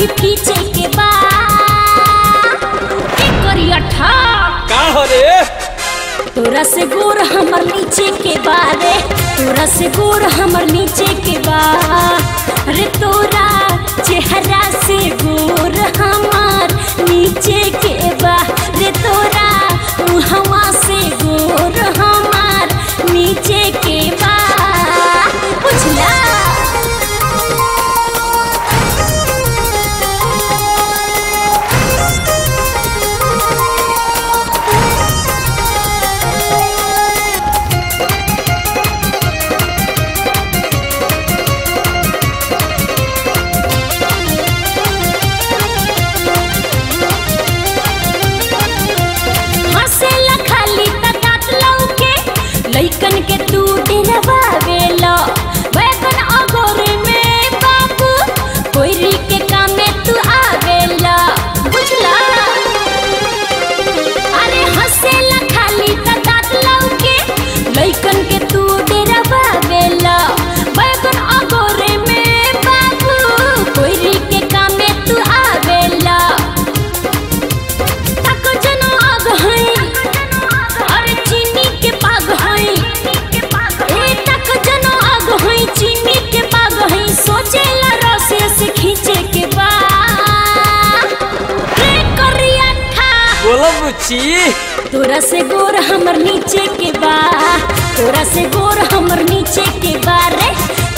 भी खींचे के बा तोरा से गोर हमर नीचे के बारे। तोरा से गोर हमर नीचे के बारे आवेला खाली तकात लौके लइकन के तू डेरावेला तोरा से गोर हमर नीचे के बा। तोरा से गोर हमर नीचे के बा रे।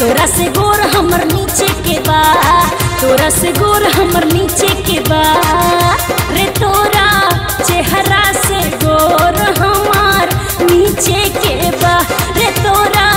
तोरा से गोर हमर नीचे के बा। तोरा से गोर हमर नीचे के बा। रे तोरा चेहरा से गोर हमार नीचे के बा। रे तोरा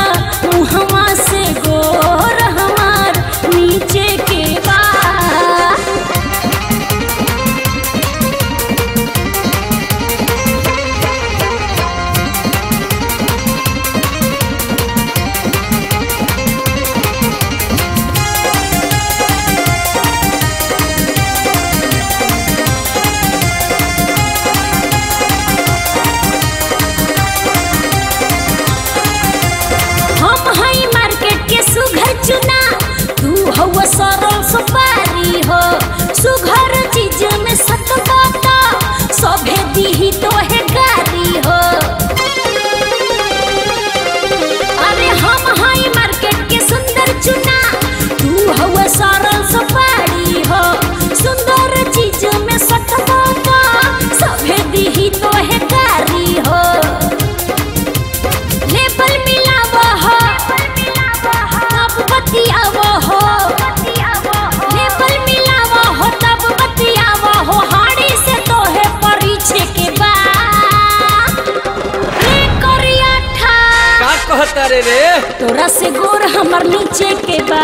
तोरा से गोर हमर नीचे के बा।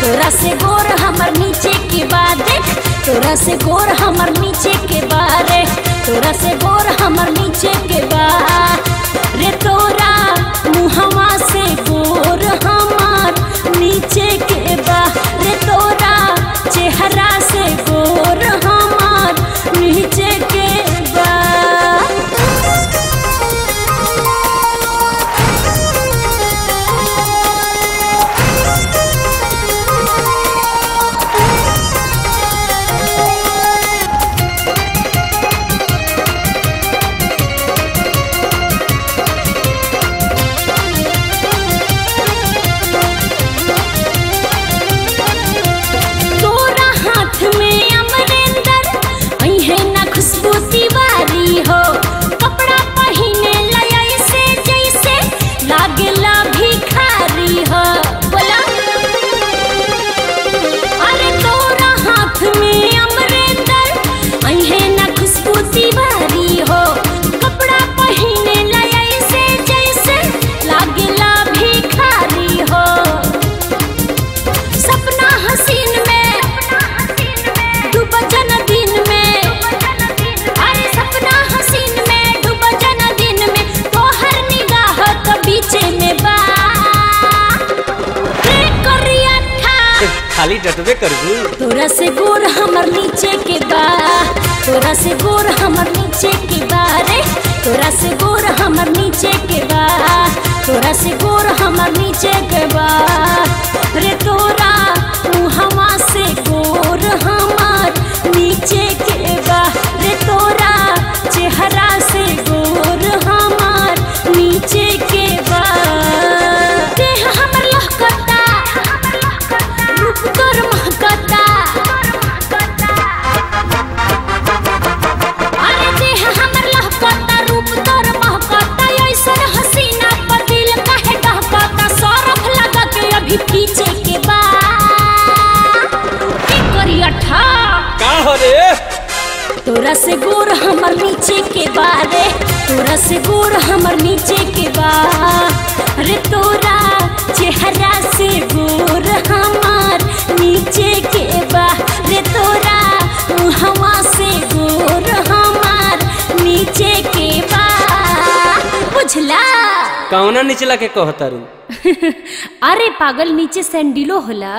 तोरा से गोर हमर नीचे के बा। देख, तोरा से गोर हमर नीचे के बा रे। तोरा से गोर हमर नीचे के बा। खाली डटबे करबू तोरा से गोर हमर नीचे के बा। तोरा से गोर हमर नीचे के बा रे। तोरा से गोर हमर नीचे के बा। तोरा से गोर हमर नीचे के बा। हमर नीचे के बारे। तोरा से गोर हमर नीचे के बा। तोरा चेहरा से गोर हमर नीचे के बा। रे तोरा हवा से गोर हमर नीचे के बा। बुझला? कौना निचला के कहतारू? अरे पागल नीचे सैंडिलो होला।